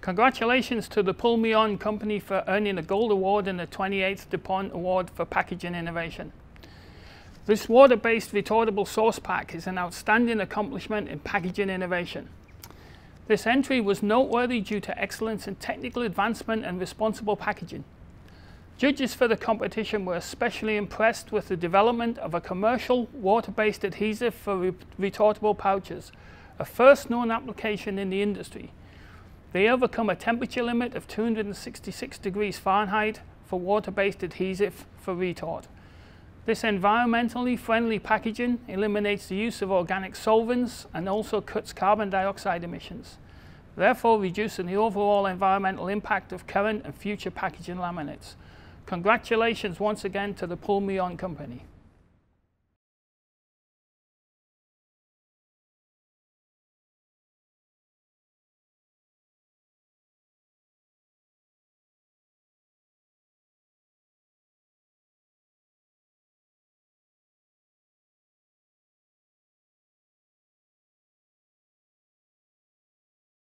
Congratulations to the Pulmuone company for earning a gold award in the 28th DuPont Award for Packaging Innovation. This water-based retortable sauce pack is an outstanding accomplishment in packaging innovation. This entry was noteworthy due to excellence in technical advancement and responsible packaging. Judges for the competition were especially impressed with the development of a commercial water-based adhesive for re retortable pouches, a first known application in the industry. They overcome a temperature limit of 266 degrees Fahrenheit for water-based adhesive for retort. This environmentally friendly packaging eliminates the use of organic solvents and also cuts carbon dioxide emissions, therefore reducing the overall environmental impact of current and future packaging laminates. Congratulations once again to the Pulmuone company.